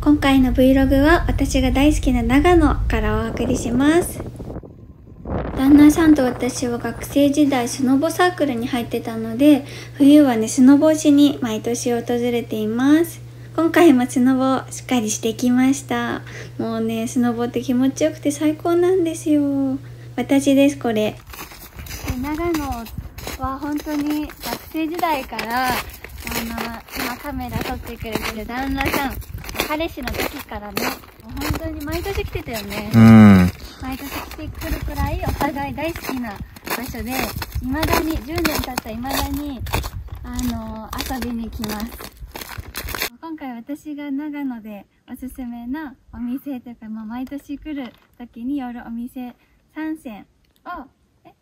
今回の Vlog は私が大好きな長野からお送りします。旦那さんと私は学生時代スノボサークルに入ってたので冬はねスノボしに毎年訪れています。今回もスノボしっかりしてきました。もうねスノボって気持ちよくて最高なんですよ。私ですこれ。長野は本当に学生時代からあの今カメラ撮ってくれてる旦那さん。彼氏の時からね。もう本当に毎年来てたよね。うん。毎年来てくるくらいお互い大好きな場所で未だに10年経った未だにあの遊びに来ます。今回私が長野でおすすめなお店というか、まあ、毎年来る時に寄るお店3選をえ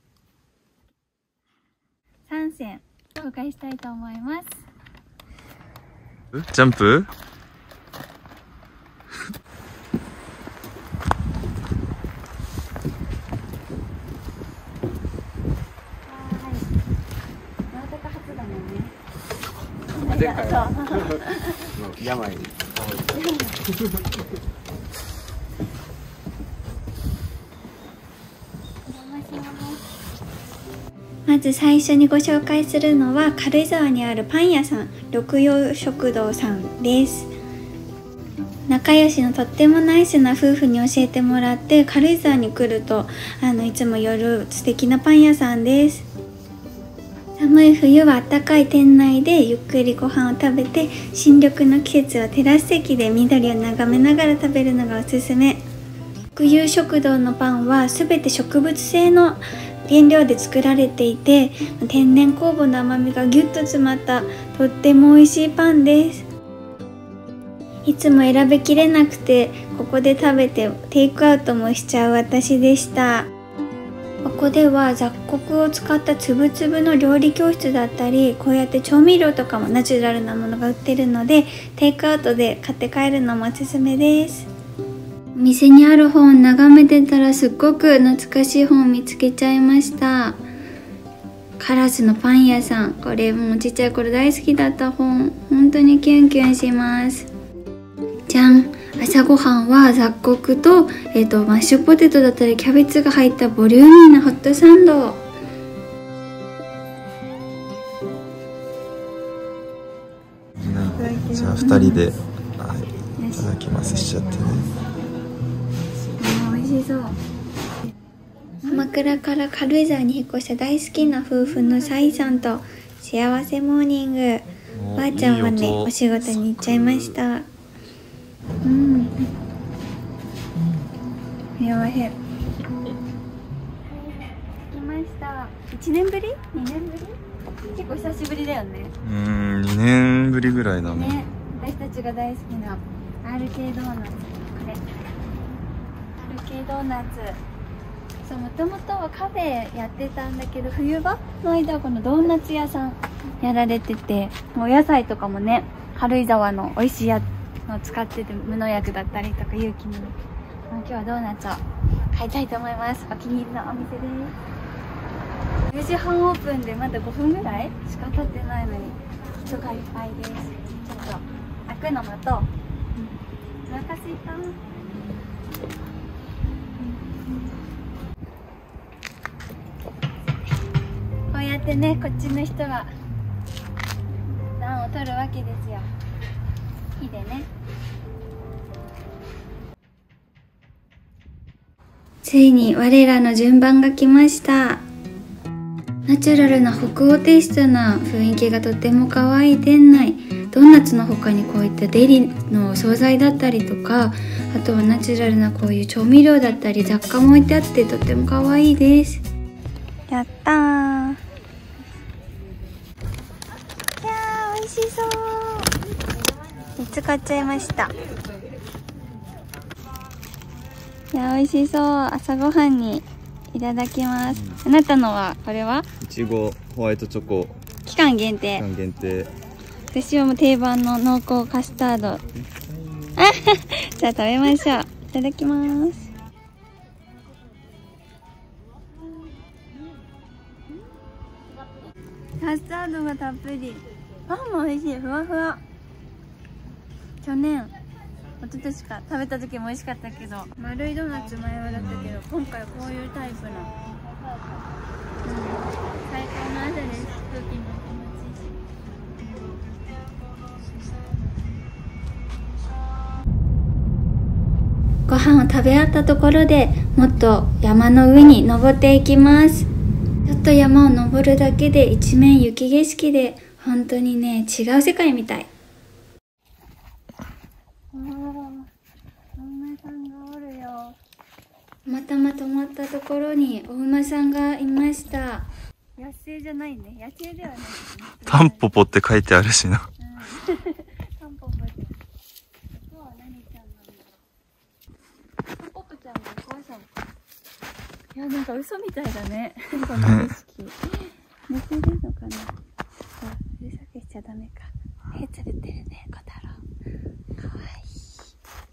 ？3選紹介したいと思います。ジャンプはい大阪発だもんねありがとう病に。まず最初にご紹介するのは軽井沢にあるパン屋さん六葉食堂さんです仲良しのとってもナイスな夫婦に教えてもらって軽井沢に来るとあのいつも夜素敵なパン屋さんです寒い冬は暖かい店内でゆっくりご飯を食べて新緑の季節はテラス席で緑を眺めながら食べるのがおすすめ。六遊食堂のパンは全て植物性の原料で作られていて天然酵母の甘みがぎゅっと詰まったとっても美味しいパンです。いつも選べきれなくてここで食べてテイクアウトもしちゃう私でした。ここでは雑穀を使ったつぶつぶの料理教室だったりこうやって調味料とかもナチュラルなものが売ってるのでテイクアウトで買って帰るのもおすすめです。店にある本眺めてたらすっごく懐かしい本見つけちゃいました。カラスのパン屋さん。これもうちっちゃい頃大好きだった本。本当にキュンキュンします。じゃん。朝ごはんは雑穀と,、えー、とマッシュポテトだったりキャベツが入ったボリューミーなホットサンド。じゃあ二人で、はい、いただきます。しちゃってね。美味しそう。鎌倉から軽井沢に引っ越した大好きな夫婦のサイさんと幸せモーニング。ばあちゃんはねお仕事に行っちゃいましたうん。やへ着きました1年ぶり ?2 年ぶり結構久しぶりだよねうん、二年ぶりぐらい。だね。ね私たちが大好きな RK ドーナツこれ RK ドーナツそうもともとはカフェやってたんだけど冬場の間はこのドーナツ屋さんやられててお野菜とかもね軽井沢の美味しい。やつの使ってて無農薬だったりとか勇気に今日はドーナツを買いたいと思います。お気に入りのお店です。10時半オープンでまだ5分ぐらいしか経ってないのに人がいっぱいです。ちょっと開くの待とう、ん、お腹すいた。こうやってねこっちの人が暖を取るわけですよ。火でね。ついに我らの順番が来ました。ナチュラルな北欧テイストな雰囲気がとても可愛い店内。ドーナツの他にこういったデリの惣菜だったりとかあとはナチュラルなこういう調味料だったり雑貨も置いてあってとても可愛いです。やったー。いやー美味しそう。3つ買っちゃいました。いや美味しそう。朝ごはんにいただきます、あなたのはこれは？いちごホワイトチョコ。期間限定。期間限定。私はもう定番の濃厚カスタード。あ じゃあ食べましょう。いただきます。カスタードがたっぷり。パンも美味しい。ふわふわ。去年一昨年か食べた時も美味しかったけど丸いドーナツ前はだったけど今回はこういうタイプの、うん、最高の朝です。空気も気持ちいいし。ご飯を食べ終わったところでもっと山の上に登っていきます。ちょっと山を登るだけで一面雪景色で本当にね違う世界みたいお馬さんがおるよたまたま止まったところにお馬さんがいました。野生じゃないね。野生ではない。タンポポって書いてあるしな。うん。タンポポって。今日は何ちゃんなんだろう。タンポポちゃんのお母さん。いやなんか嘘みたいだね。この景色寝てるのかな。あうるさくしちゃダメか。目つぶってるね。小太郎かわいい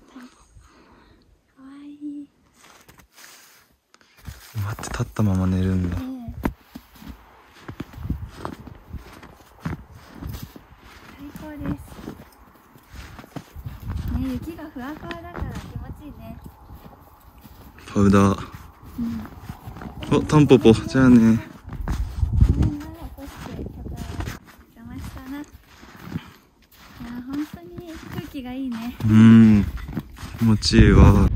かわいい待って、立ったまま寝るんだ。ねえ最高ですね雪がふわふわだから気持ちいいねパウダー。うんお、タンポポ。じゃあね。いや本当に空気がいいねうーん。気持ちいいわ。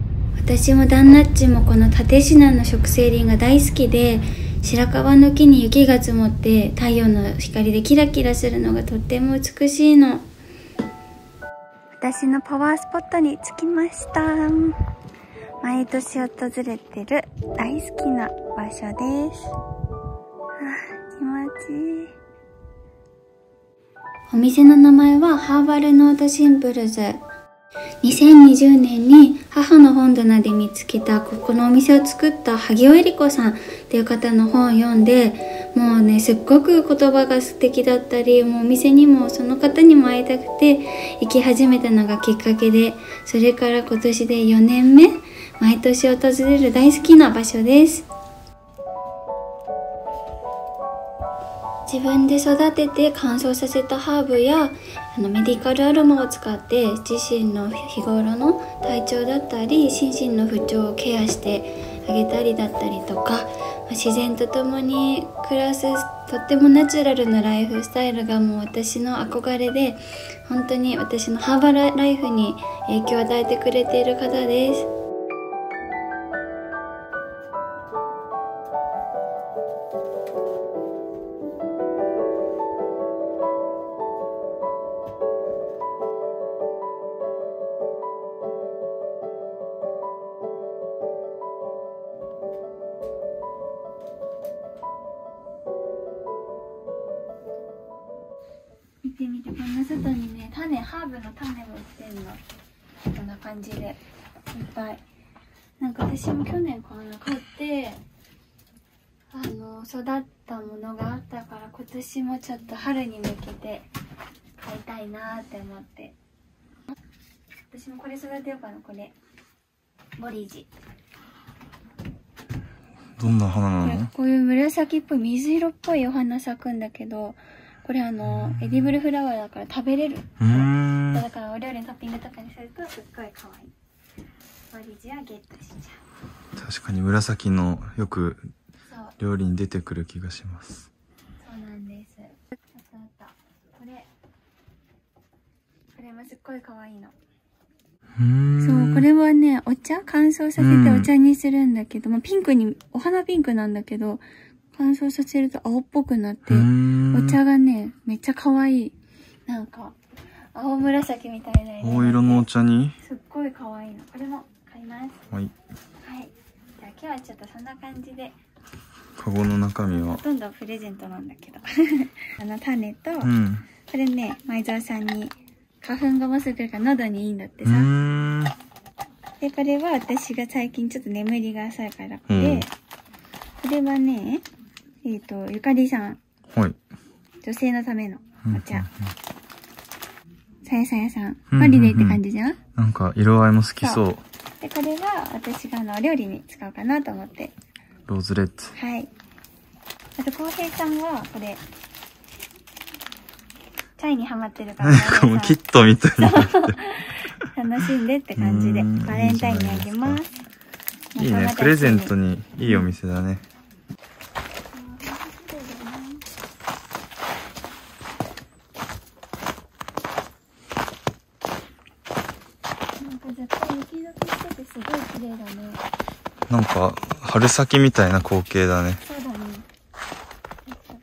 私も旦那っちもこの立科の植生林が大好きで白樺の木に雪が積もって太陽の光でキラキラするのがとっても美しいの。私のパワースポットに着きました。毎年訪れてる大好きな場所です。あ気持ちいい。お店の名前はハーバルノートシンプルズ2020年に母の本棚で見つけたここのお店を作った萩尾恵里子さんっていう方の本を読んでもうねすっごく言葉が素敵だったりもうお店にもその方にも会いたくて行き始めたのがきっかけでそれから今年で4年目毎年訪れる大好きな場所です。自分で育てて乾燥させたハーブやあのメディカルアロマを使って自身の日頃の体調だったり心身の不調をケアしてあげたりだったりとか自然と共に暮らすとってもナチュラルなライフスタイルがもう私の憧れで本当に私のハーバルライフに影響を与えてくれている方です。てみてこんな外にね種ハーブの種も売ってんの。こんな感じでいっぱい。なんか私も去年この買ってあの育ったものがあったから今年もちょっと春に向けて買いたいなって思って。私もこれ育てようかなこれ。ボリージ。どんな花こなの？れこういう紫っぽい水色っぽいお花咲くんだけどこれあのエディブルフラワーだから食べれる。うーん。だからお料理のトッピングとかにするとすっごい可愛い。ボリジはゲットしちゃ確かに紫のよく料理に出てくる気がします。そうなんです。あったあった。これこれもすっごい可愛いの。そうこれはねお茶？乾燥させてお茶にするんだけど、まあ、ピンクにお花ピンクなんだけど乾燥させると青っぽくなって。お茶がねめっちゃ可愛い。なんか青紫みたいな色青色のお茶に？すっごい可愛いの。これも買います。はい。はい。じゃあ今日はちょっとそんな感じで。カゴの中身は？ほとんどプレゼントなんだけど。あの種と、うん。これね前澤さんに花粉がもうすぐ来るから喉にいいんだってうさ。でこれは私が最近ちょっと眠りが浅いから。で、うん。これはねえっ、とゆかりさん。はい。女性のためのうんお茶。さやさやさん。うんマリネって感じじゃん、なんか色合いも好きそう。でこれは私があのお料理に使おうかなと思って。ローズレッド。はい。あと浩平さんはこれチャイにハマってるから。なんかもうキットみたいになって。る。楽しんでって感じで。うん。バレンタインにあげます。いいね。プレゼントにいいお店だね。なんか絶対雪解けしててすごい綺麗だねなんか春先みたいな光景だね。そうだね確かに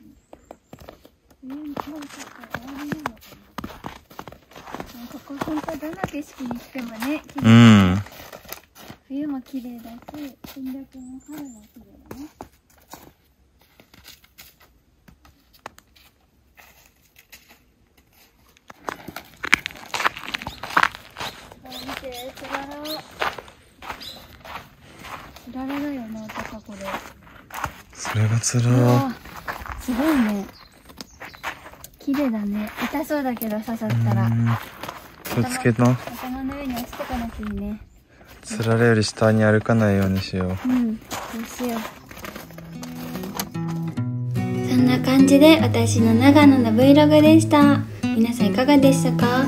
冬にもうちょっと終わりなのかなここ本当どの景色にしてもね。綺う麗ん冬も綺麗だし新緑も春も綺麗だね。あ見てつららつららだよな男これ。それがつらすごいね。綺麗だね。痛そうだけど刺さったら。うん。気をつけな。頭の上に落ちてかなきゃいいね。つららより下に歩かないようにしよう。うんそうしよう。そんな感じで私の長野の Vlog でした。皆さんいかがでしたか？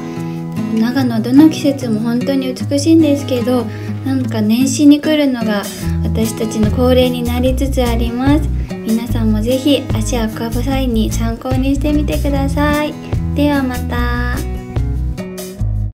長野どの季節も本当に美しいんですけどなんか年始に来るのが私たちの恒例になりつつあります。皆さんもぜひ足を運ぶ際に参考にしてみてください。ではまた。